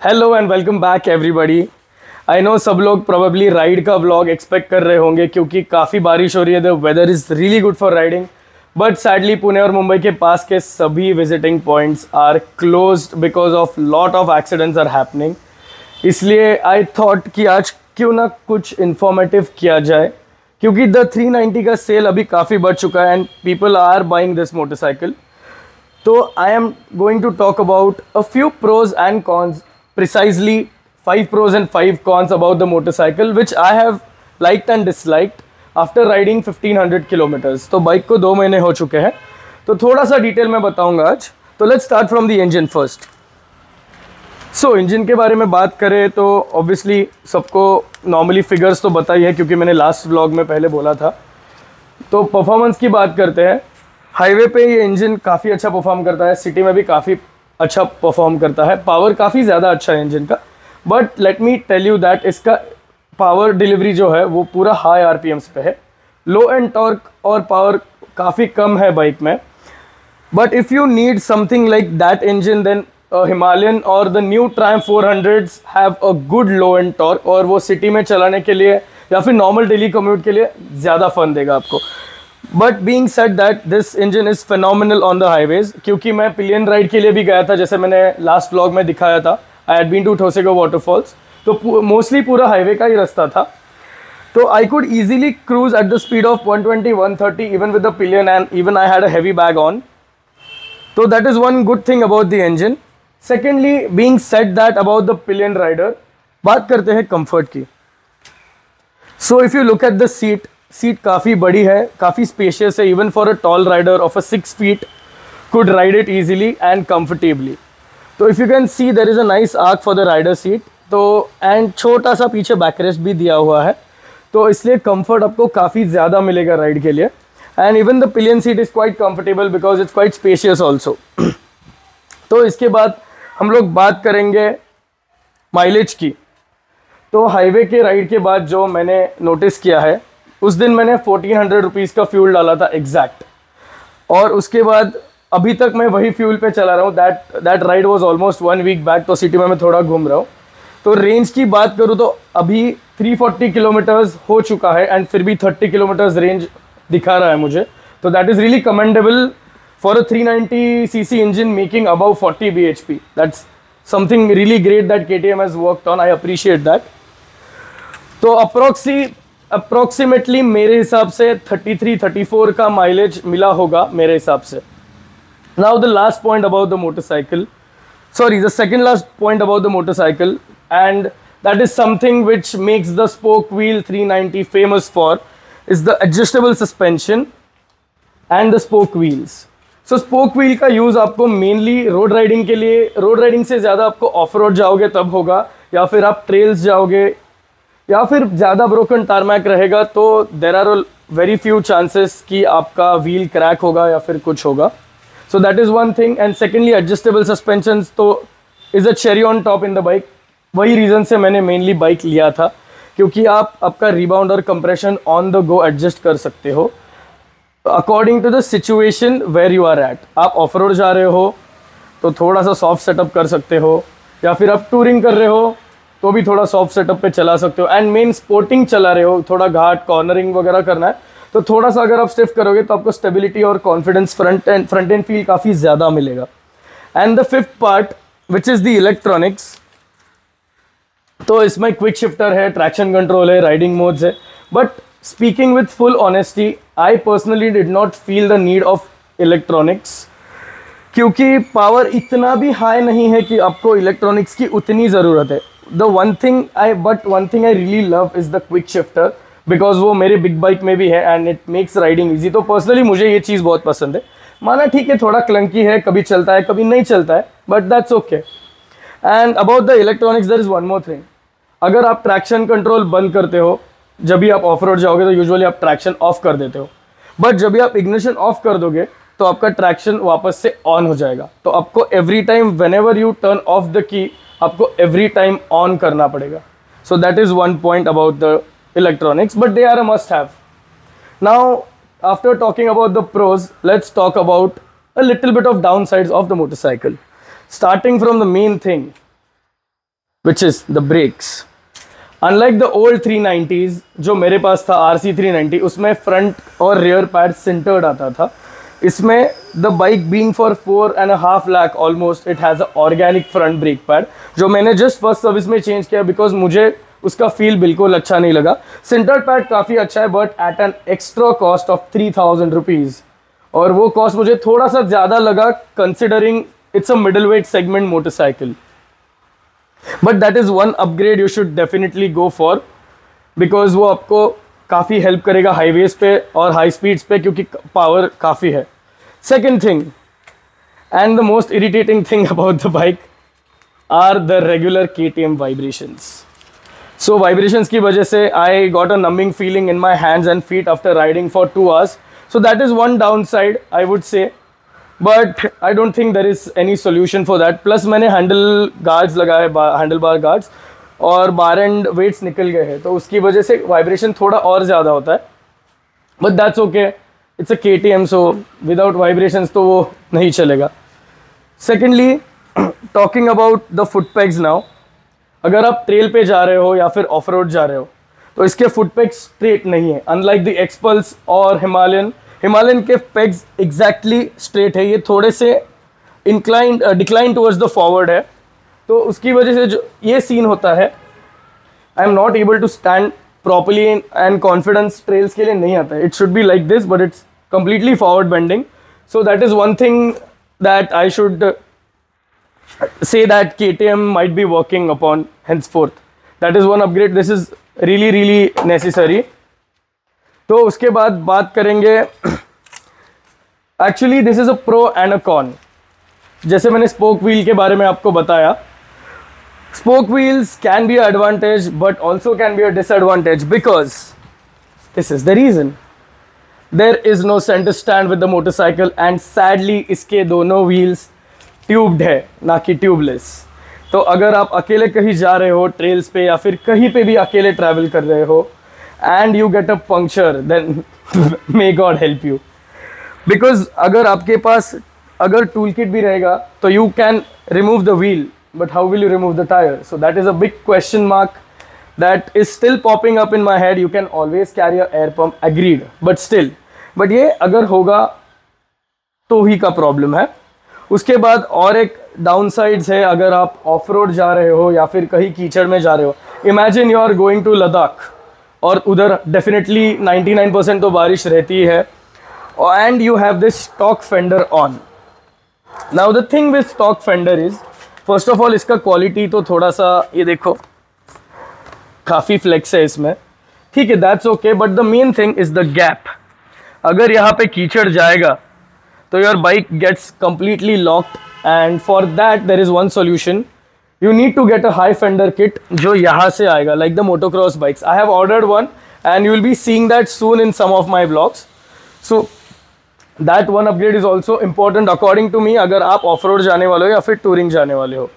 Hello and welcome back everybody I know सब लोग probably ride का व्लॉग एक्सपेक्ट कर रहे होंगे क्योंकि काफ़ी बारिश हो रही है the weather is really good for riding but sadly Pune और मुंबई के पास के सभी visiting points are close because of lot of accidents are happening इसलिए आई थॉट कि आज क्यों ना कुछ इन्फॉर्मेटिव किया जाए, क्योंकि द 390 का सेल अभी काफ़ी बढ़ चुका है and people are buying this motorcycle तो I am going to talk about a few pros and cons precisely five pros and five cons about the motorcycle, which I have liked and disliked after riding 1500 kilometers. तो bike को दो महीने हो चुके हैं। तो थोड़ा सा डिटेल में बताऊँगा आज। तो let's start from the engine first so engine के बारे में बात करें तो ऑब्वियसली सबको नॉर्मली फिगर्स तो बताई है क्योंकि मैंने लास्ट व्लॉग में पहले बोला था। तो परफॉर्मेंस की बात करते हैं। हाईवे पे ये इंजन काफ़ी अच्छा परफॉर्म करता है। सिटी में भी काफ़ी अच्छा परफॉर्म करता है। पावर काफ़ी ज़्यादा अच्छा है इंजन का। But let me tell you that इसका पावर डिलीवरी जो है, वो पूरा हाई आर पे है। लो एंड टॉर्क और पावर काफ़ी कम है बाइक में। But if you need something like that engine then Himalayan और the new Triumph four hundreds have a good low end torque और वो सिटी में चलाने के लिए या फिर नॉर्मल डेली कम्यूट के लिए ज़्यादा फन देगा आपको। But being set that this engine is phenomenal on the highways क्योंकि मैं पिलियन राइड के लिए भी गया था, जैसे मैंने लास्ट ब्लॉग में दिखाया था। I had been to Thoseghar waterfalls तो मोस्टली पूरा हाईवे का ही रास्ता था। तो I could easily cruise at the speed of 120 130 even with the pillion and even I had a heavy bag on तो that is one good thing about the engine secondly being set that about the pillion rider बात करते हैं comfort की। So if you look at the seat seat काफ़ी बड़ी है, काफ़ी spacious है even for a tall rider of a six feet could ride it easily and comfortably तो if you can see there is a nice arc for the rider seat तो and छोटा सा पीछे बैकरेस्ट भी दिया हुआ है तो इसलिए कंफर्ट आपको काफ़ी ज़्यादा मिलेगा राइड के लिए. And even the pillion seat is quite comfortable because it's quite spacious also तो इसके बाद हम लोग बात करेंगे माइलेज की. तो हाईवे के राइड के बाद जो मैंने नोटिस किया है उस दिन मैंने फोर्टीन हंड्रेड रुपीज़ का फ्यूल डाला था एग्जैक्ट और उसके बाद अभी तक मैं वही फ्यूल पे चला रहा हूँ। That that ride was almost one week back तो सिटी में मैं थोड़ा घूम रहा हूँ। तो रेंज की बात करूँ तो अभी 340 किलोमीटर्स हो चुका है एंड फिर भी 30 किलोमीटर्स रेंज दिखा रहा है मुझे। तो that is really commendable for a 390 CC engine making about 40 bhp that's something really great that K T M has worked on I appreciate that तो अप्रोक्सी अप्रोक्सीमेटली मेरे हिसाब से 33-34 का माइलेज मिला होगा मेरे हिसाब से। Now the last point about the motorcycle sorry the second last point about the motorcycle and that is something which makes the spoke wheel 390 famous for is the adjustable suspension and the spoke wheels so spoke wheel का use आपको mainly road riding के लिए road riding से ज़्यादा आपको of road जाओगे तब होगा, या फिर आप ट्रेल्स जाओगे या फिर ज़्यादा ब्रोकन टारमैक रहेगा तो there are very few chances कि आपका व्हील क्रैक होगा या फिर कुछ होगा। So that is one thing and secondly adjustable suspension तो is a cherry on top in the bike वही रीज़न से मैंने मेनली बाइक लिया था, क्योंकि आप आपका रिबाउंड और compression on the go adjust कर सकते हो। According to the situation where you are at आप ऑफ़ रोड जा रहे हो तो थोड़ा सा सॉफ्ट सेटअप कर सकते हो, या फिर आप टूरिंग कर रहे हो तो भी थोड़ा सॉफ्ट सेटअप पे चला सकते हो। एंड मेन स्पोर्टिंग चला रहे हो, थोड़ा घाट कॉर्नरिंग वगैरह करना है। तो थोड़ा सा अगर आप स्टिफ करोगे तो आपको स्टेबिलिटी और confidence front end front end feel काफ़ी ज़्यादा मिलेगा। And the fifth part which is the electronics तो इसमें क्विक शिफ्टर है ट्रैक्शन कंट्रोल है राइडिंग मोड्स है। But speaking with full honesty I personally did not feel the need of electronics क्योंकि power इतना भी हाई नहीं है कि आपको इलेक्ट्रॉनिक्स की उतनी ज़रूरत है। The one thing I but one thing I really love is the quick shifter because वो मेरे बिग बाइक में भी है and it makes riding easy तो पर्सनली मुझे ये चीज़ बहुत पसंद है। माना ठीक है, थोड़ा क्लंकी है, कभी चलता है, कभी नहीं चलता है but that's okay and about the electronics there is one more thing अगर आप ट्रैक्शन कंट्रोल बंद करते हो, जब भी आप ऑफ़ रोड जाओगे तो यूजुअली आप ट्रैक्शन ऑफ़ कर देते हो। बट जब भी आप इग्निशन ऑफ़ कर दोगे तो आपका ट्रैक्शन वापस से ऑन हो जाएगा। तो आपको every time whenever you turn off the key आपको एवरी टाइम ऑन करना पड़ेगा. So that is one point about the electronics but they are a must have now after talking about the pros let's talk about a little bit of downside of the motorcycle starting from the main thing which is the brakes unlike the old three nineties जो मेरे पास था R C three ninety उसमें front और rear pair centred आता था, इसमें the bike being for four and half lakh almost it has organic front brake pad जो मैंने जस्ट फ़र्स्ट सर्विस में चेंज किया बिकॉज़ मुझे उसका फील बिल्कुल अच्छा नहीं लगा। सेंटर पैड काफ़ी अच्छा है but at an extra cost of three thousand rupees और वो कॉस्ट मुझे थोड़ा सा ज़्यादा लगा considering it's a middle weight segment motorcycle but that is one upgrade you should definitely go for because वो आपको काफ़ी हेल्प करेगा हाईवेज पे और हाई स्पीड्स पे क्योंकि पावर काफ़ी है। second thing and the most irritating thing about the bike are the regular K T M vibrations so vibrations की वजह से I got a numbing feeling in my hands and feet after riding for two hours so that is one downside I would say but I don't think there is any solution for that plus मैंने handle guards लगाए handle bar guards और बार and weights निकल गए हैं तो उसकी वजह से वाइब्रेशन थोड़ा और ज़्यादा होता है but that's okay It's a K T M so without vibration तो वो नहीं चलेगा। Secondly talking about the foot pegs now अगर आप ट्रेल पे जा रहे हो या फिर ऑफ़ रोड जा रहे हो तो इसके फुट पैग्स स्ट्रेट नहीं है। अनलाइक द एक्सपल्स और हिमालयन हिमालयन के पैग्स एग्जैक्टली स्ट्रेट है। ये थोड़े से incline decline towards the forward है। तो उसकी वजह से जो ये सीन होता है I am not able to stand properly and confidence trails के लिए नहीं आता है it should be like this but it's completely forward bending so that is one thing that i should uh, say that ktm might be working upon henceforth that is one upgrade this is really really necessary तो उसके बाद बात करेंगे actually this is a pro and a con जैसे मैंने spoke wheel के बारे में आपको बताया spoke wheels can be advantage but also can be a disadvantage because this is the reason there is no centre stand with the motorcycle and sadly इसके दोनों wheels ट्यूब्ड है ना कि ट्यूबलेस तो अगर आप अकेले कहीं जा रहे हो ट्रेल्स पे या फिर कहीं पे भी अकेले ट्रैवल कर रहे हो and you get a puncture then may God help you because अगर आपके पास अगर टूल किट भी रहेगा तो you can remove the wheel How will you remove the tyre so that is a big question mark that is still popping up in my head you can always carry a air pump agreed but still but ये अगर होगा तो ही का problem है। उसके बाद और एक डाउन साइड्स है, अगर आप ऑफ़ रोड जा रहे हो या फिर कहीं कीचड़ में जा रहे हो। Imagine you are going to Ladakh और उधर डेफिनेटली 99 परसेंट तो बारिश रहती है and you have this stock fender on now the thing with stock fender is first of all इसका क्वालिटी तो थोड़ा सा, ये देखो, काफ़ी फ्लेक्स है इसमें। ठीक है that's okay but the main thing is the gap अगर यहाँ पे कीचड़ जाएगा तो your bike gets completely locked and for that there is one solution you need to get a high fender kit जो यहाँ से आएगा like the motocross bikes I have ordered one and you will be seeing that soon in some of my vlogs. So that one upgrade is also important according to me अगर आप off road जाने वाले हो या फिर touring जाने वाले हो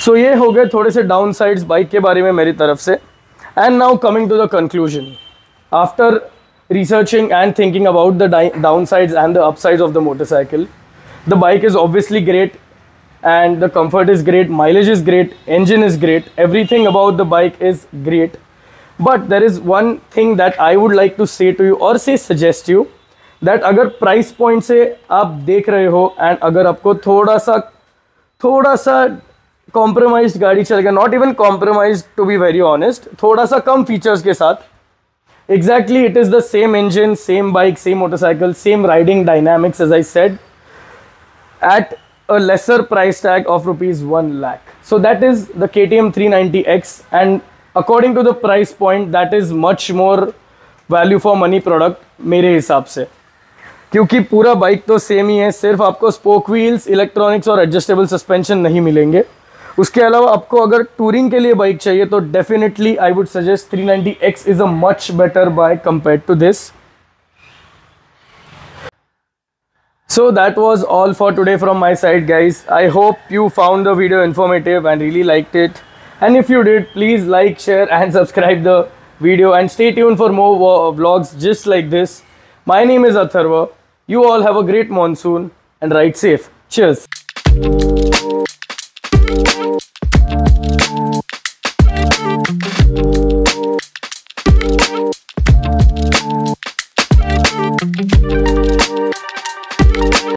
सो so, ये हो गए थोड़े से डाउन साइड्स बाइक के बारे में मेरी तरफ से and now coming to the conclusion after researching and thinking about the downsides and the upsides of the motorcycle the bike is obviously great and the comfort is great mileage is great engine is great everything about the bike is great but there is one thing that I would like to say to you or say suggest you that अगर price point से आप देख रहे हो and अगर आपको थोड़ा सा थोड़ा सा कॉम्प्रोमाइज गाड़ी चलेगा not even compromise to be very honest थोड़ा सा कम फीचर्स के साथ exactly it is the same engine same bike same motorcycle same riding dynamics as I said at a lesser price tag of rupees 1 lakh. So that is the KTM 390X and according to the price point, that is much more value for money product मेरे हिसाब से क्योंकि पूरा bike तो same ही है, सिर्फ़ आपको spoke wheels electronics और एडजस्टेबल सस्पेंशन नहीं मिलेंगे। उसके अलावा आपको अगर टूरिंग के लिए बाइक चाहिए तो definitely I would suggest three ninety X is a much better bike compare to this so that was all for today from my side guys I hope you found the video informative and really like it and if you did please like share and subscribe the video and stay tune for more vlogs just like this my name is Atharva You all have a great monsoon and ride safe. Cheers.